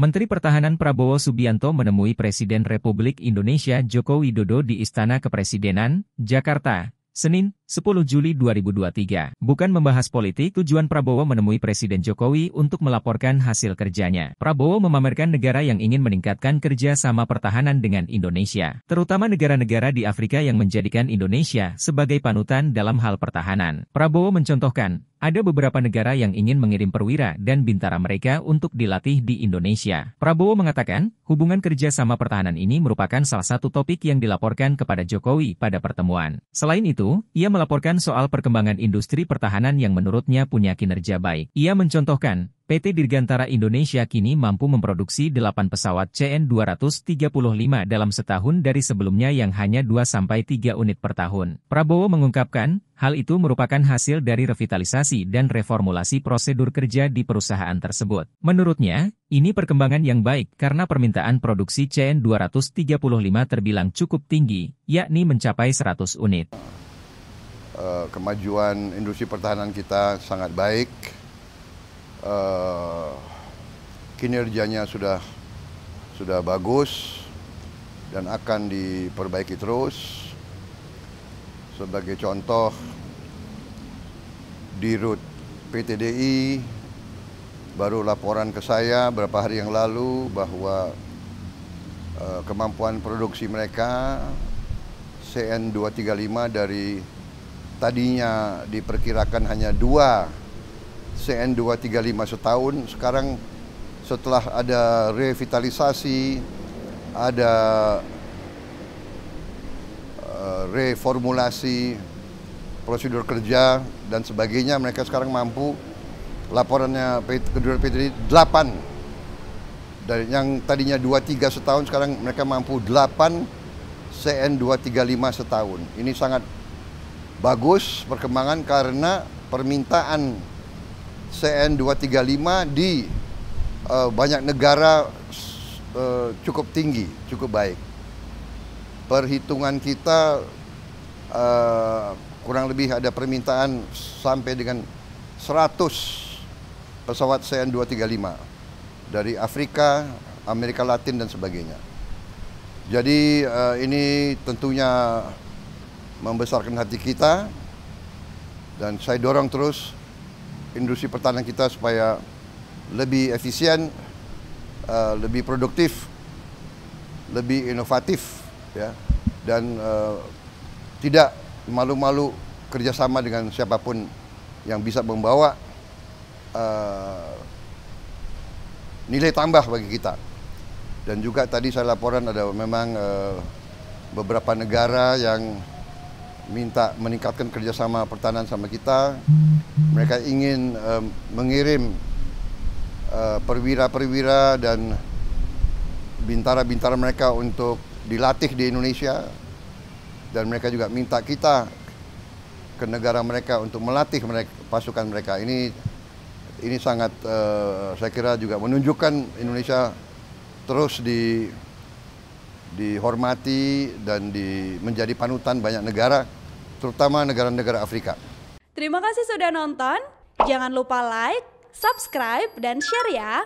Menteri Pertahanan Prabowo Subianto menemui Presiden Republik Indonesia Joko Widodo di Istana Kepresidenan, Jakarta, Senin, 10 Juli 2023. Bukan membahas politik, tujuan Prabowo menemui Presiden Jokowi untuk melaporkan hasil kerjanya. Prabowo memamerkan negara yang ingin meningkatkan kerja sama pertahanan dengan Indonesia, terutama negara-negara di Afrika yang menjadikan Indonesia sebagai panutan dalam hal pertahanan. Prabowo mencontohkan, ada beberapa negara yang ingin mengirim perwira dan bintara mereka untuk dilatih di Indonesia. Prabowo mengatakan, hubungan kerja sama pertahanan ini merupakan salah satu topik yang dilaporkan kepada Jokowi pada pertemuan. Selain itu, ia soal perkembangan industri pertahanan yang menurutnya punya kinerja baik. Ia mencontohkan, PT Dirgantara Indonesia kini mampu memproduksi 8 pesawat CN-235 dalam setahun dari sebelumnya yang hanya 2-3 unit per tahun. Prabowo mengungkapkan, hal itu merupakan hasil dari revitalisasi dan reformulasi prosedur kerja di perusahaan tersebut. Menurutnya, ini perkembangan yang baik karena permintaan produksi CN-235 terbilang cukup tinggi, yakni mencapai 100 unit. Uh, kemajuan industri pertahanan kita sangat baik uh, kinerjanya sudah sudah bagus dan akan diperbaiki terus. Sebagai contoh, di RUT PTDI baru laporan ke saya beberapa hari yang lalu bahwa uh, kemampuan produksi mereka CN 235 dari tadinya diperkirakan hanya dua CN 235 setahun. Sekarang setelah ada revitalisasi ada uh, reformulasi prosedur kerja dan sebagainya mereka sekarang mampu. Laporannya kedua PT 8 dari yang tadinya 23 setahun sekarang mereka mampu 8 CN 235 setahun. Ini sangat bagus perkembangan karena permintaan CN 235 di uh, banyak negara uh, cukup tinggi, cukup baik. Perhitungan kita uh, kurang lebih ada permintaan sampai dengan 100 pesawat CN 235 dari Afrika, Amerika Latin dan sebagainya. Jadi uh, ini tentunya membesarkan hati kita dan saya dorong terus industri pertahanan kita supaya lebih efisien, uh, lebih produktif, lebih inovatif, ya, dan uh, tidak malu-malu kerjasama dengan siapa pun yang bisa membawa uh, nilai tambah bagi kita. Dan juga tadi saya laporan ada memang beberapa negara yang minta meningkatkan kerjasama pertahanan sama kita. Mereka ingin uh, mengirim uh, perwira-perwira dan bintara-bintara mereka untuk dilatih di Indonesia. Dan mereka juga minta kita ke negara mereka untuk melatih mereka, pasukan mereka. Ini ini sangat uh, saya kira juga menunjukkan Indonesia terus di dihormati dan di, menjadi panutan banyak negara terutama negara-negara Afrika. Terima kasih sudah nonton. Jangan lupa like, subscribe, dan share ya.